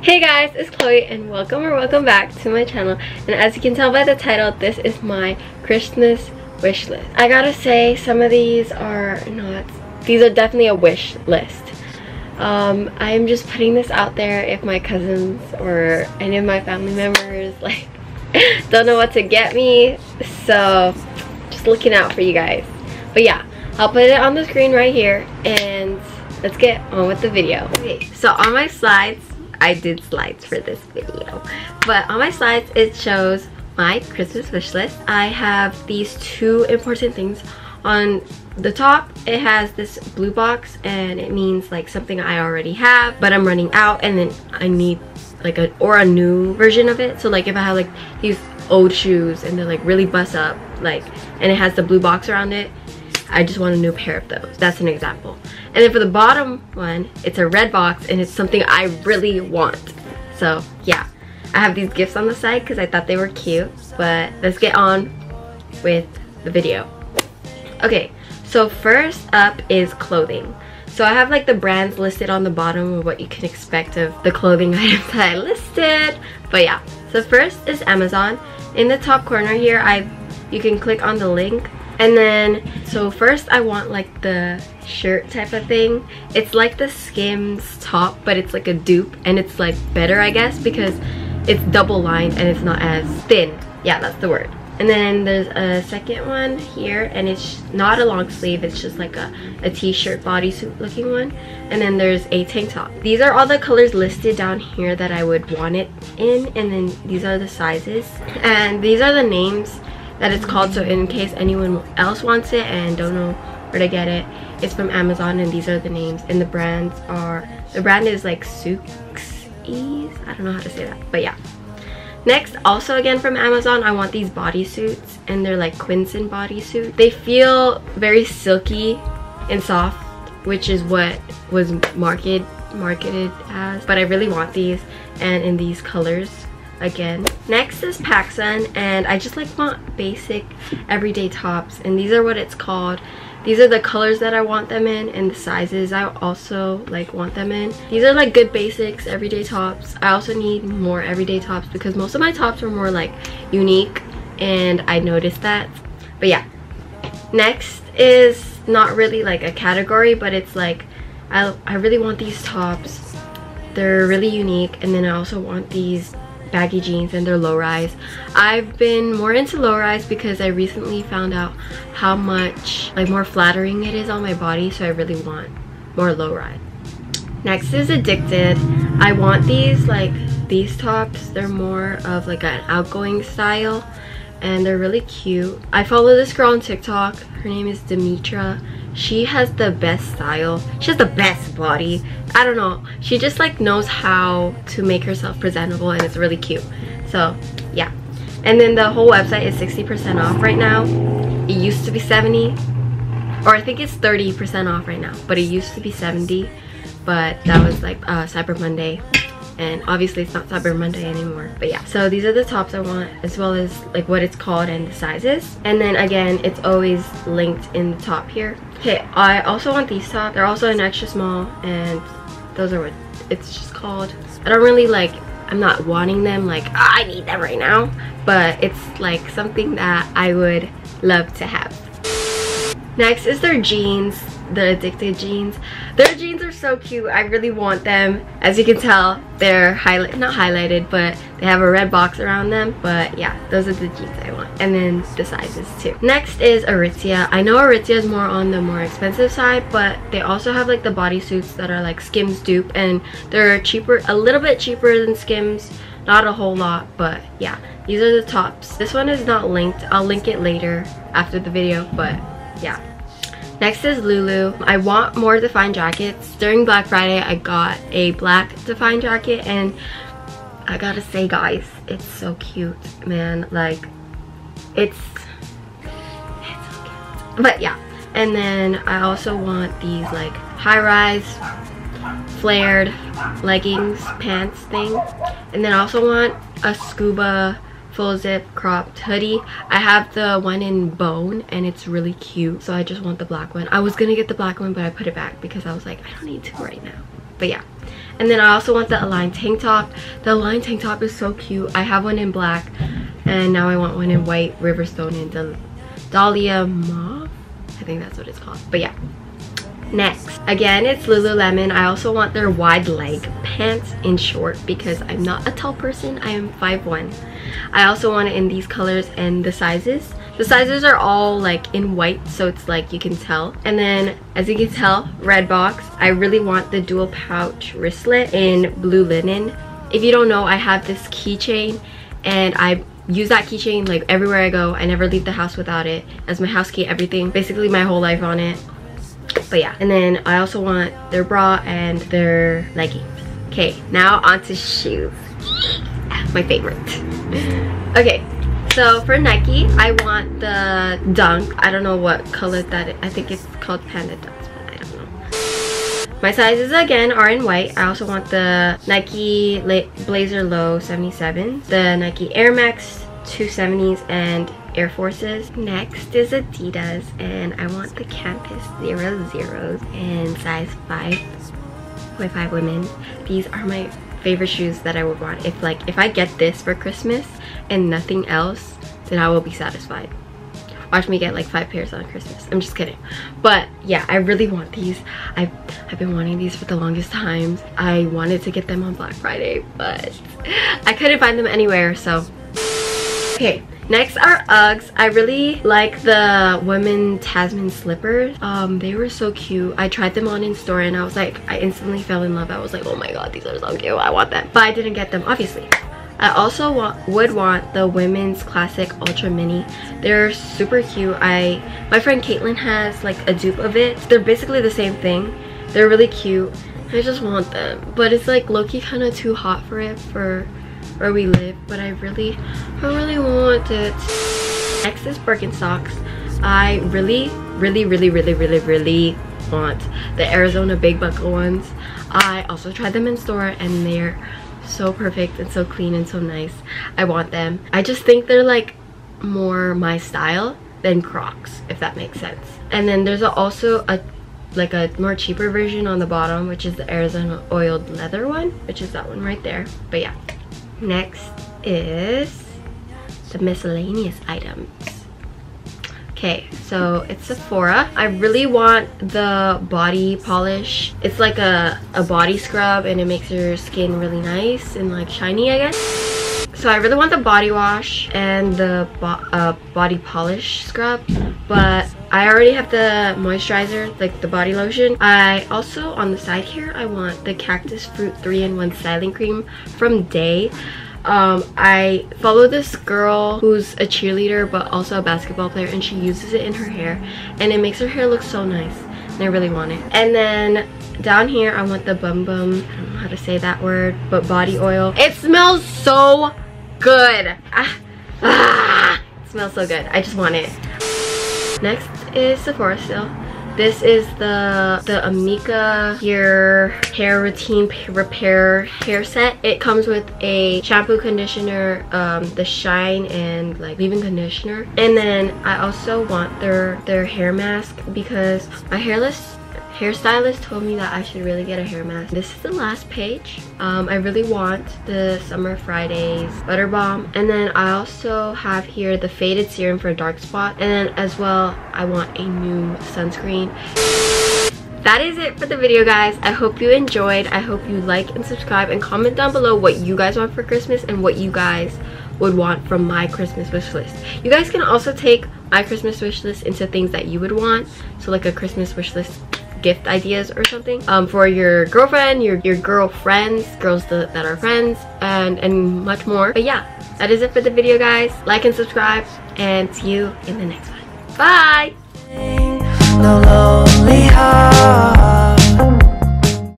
Hey guys, it's Chloe and welcome or welcome back to my channel. And as you can tell by the title, this is my Christmas wish list. I gotta say, some of these are not, these are definitely a wish list. Um, I'm just putting this out there if my cousins or any of my family members like don't know what to get me. So just looking out for you guys. But yeah, I'll put it on the screen right here and let's get on with the video. Okay, so on my slides, I did slides for this video. But on my slides, it shows my Christmas wish list. I have these two important things. On the top, it has this blue box and it means like something I already have, but I'm running out and then I need like a, or a new version of it. So like if I have like these old shoes and they're like really bust up, like, and it has the blue box around it, I just want a new pair of those. That's an example. And then for the bottom one, it's a red box and it's something I really want. So yeah, I have these gifts on the side because I thought they were cute. But let's get on with the video. Okay, so first up is clothing. So I have like the brands listed on the bottom of what you can expect of the clothing items that I listed. But yeah, so first is Amazon. In the top corner here, I you can click on the link and then, so first I want like the shirt type of thing. It's like the Skims top, but it's like a dupe and it's like better I guess because it's double lined and it's not as thin. Yeah, that's the word. And then there's a second one here and it's not a long sleeve, it's just like a, a t-shirt bodysuit looking one. And then there's a tank top. These are all the colors listed down here that I would want it in and then these are the sizes. And these are the names that it's called so in case anyone else wants it and don't know where to get it. It's from amazon and these are the names. And the brands are the brand is like Souks Ease I don't know how to say that but yeah. Next also again from amazon i want these bodysuits and they're like Qinsen bodysuit. They feel very silky and soft which is what was marketed marketed as but i really want these and in these colors again. Next is PacSun and I just like want basic everyday tops and these are what it's called. These are the colors that I want them in and the sizes I also like want them in. These are like good basics, everyday tops. I also need more everyday tops because most of my tops are more like unique and I noticed that. But yeah. Next is not really like a category but it's like I, I really want these tops. They're really unique and then I also want these baggy jeans and they're low rise. I've been more into low rise because I recently found out how much like more flattering it is on my body so I really want more low rise. Next is Edikted. I want these like these tops. They're more of like an outgoing style and they're really cute. I follow this girl on TikTok. Her name is Demetra. She has the best style. She has the best body. I don't know. She just like knows how to make herself presentable and it's really cute. So yeah. And then the whole website is 60 percent off right now. It used to be 70 or i think it's 30 percent off right now but it used to be 70 but that was like uh, cyber monday and obviously it's not Cyber Monday anymore. But yeah so these are the tops I want as well as like what it's called and the sizes. And then again it's always linked in the top here. Okay I also want these tops. They're also an extra small and those are what it's just called. I don't really like I'm not wanting them like oh, I need them right now. But it's like something that I would love to have. Next is their jeans the Edikted jeans. Their jeans are so cute. I really want them. As you can tell they're highlight not highlighted but they have a red box around them. But yeah those are the jeans i want. And then the sizes too. Next is aritzia. I know aritzia is more on the more expensive side but they also have like the bodysuits that are like skims dupe and they're cheaper a little bit cheaper than skims. Not a whole lot but yeah. These are the tops. This one is not linked. I'll link it later after the video but yeah Next is Lulu. I want more Define jackets. During Black Friday, I got a black Define jacket and I gotta say guys, it's so cute, man. Like, it's, it's cute. But yeah, and then I also want these like high-rise flared leggings pants thing and then I also want a scuba full zip cropped hoodie. I have the one in bone and it's really cute. So I just want the black one. I was gonna get the black one but I put it back because I was like, I don't need to right now. But yeah. And then I also want the Align tank top. The Align tank top is so cute. I have one in black and now I want one in white, Riverstone and Dahlia Mauve. I think that's what it's called. But yeah. Next, again, it's Lululemon. I also want their wide leg pants in short because I'm not a tall person. I am 5'1". I also want it in these colors and the sizes. The sizes are all like in white, so it's like you can tell. And then, as you can tell, red box. I really want the dual pouch wristlet in blue linen. If you don't know, I have this keychain and I use that keychain like everywhere I go. I never leave the house without it as my house key, everything. Basically my whole life on it. But yeah, and then I also want their bra and their leggings. Okay, now onto shoes. My favorite. Okay, so for Nike, I want the Dunk. I don't know what color that is. I think it's called Panda Dunks, but I don't know. My sizes again are in white. I also want the Nike Blazer Low 77, the Nike Air Max 270s, and Air Forces. Next is Adidas, and I want the Campus Zero Zeros in size 5 with 5 women. These are my favorite shoes that I would want. If like if I get this for Christmas and nothing else, then I will be satisfied. Watch me get like five pairs on Christmas. I'm just kidding. But yeah, I really want these. I've, I've been wanting these for the longest times. I wanted to get them on Black Friday, but I couldn't find them anywhere, so. Okay, next are Uggs. I really like the women Tasman slippers. Um, they were so cute. I tried them on in store and I was like, I instantly fell in love. I was like, oh my god, these are so cute. I want them. But I didn't get them, obviously. I also want, would want the women's classic ultra mini. They're super cute. I My friend Caitlin has like a dupe of it. They're basically the same thing. They're really cute. I just want them. But it's like low-key kind of too hot for it for where we live. But I really, I really want it. Next is Birkenstocks. I really, really, really, really, really, really want the Arizona Big Buckle ones. I also tried them in store and they're so perfect and so clean and so nice. I want them. I just think they're like more my style than Crocs, if that makes sense. And then there's also a like a more cheaper version on the bottom, which is the Arizona oiled leather one, which is that one right there. But yeah. Next is the miscellaneous items. Okay, so it's Sephora. I really want the body polish. It's like a, a body scrub and it makes your skin really nice and like shiny, I guess. So I really want the body wash and the bo uh, body polish scrub, but I already have the moisturizer, like the body lotion. I also, on the side here, I want the Cactus Fruit 3-in-1 Styling Cream from Dae um, I follow this girl who's a cheerleader but also a basketball player and she uses it in her hair and it makes her hair look so nice and I really want it. And then down here I want the Bum Bum, I don't know how to say that word, but body oil. It smells so good. Ah, ah, it smells so good. I just want it. Next is Sephora still. This is the, the Amika Hair Hair Routine Repair Hair Set. It comes with a shampoo, conditioner, um, the shine, and like leave-in conditioner. And then I also want their, their hair mask because my hair hairless hairstylist told me that I should really get a hair mask. This is the last page. Um, I really want the Summer Fridays Butter Balm. And then I also have here the Faded Serum for dark spot. And then as well, I want a new sunscreen. That is it for the video, guys. I hope you enjoyed. I hope you like and subscribe and comment down below what you guys want for Christmas and what you guys would want from my Christmas wish list. You guys can also take my Christmas wish list into things that you would want. So like a Christmas wish list gift ideas or something um, for your girlfriend, your, your girlfriends, girls that, that are friends, and, and much more. But yeah, that is it for the video, guys. Like and subscribe, and see you in the next one. Bye!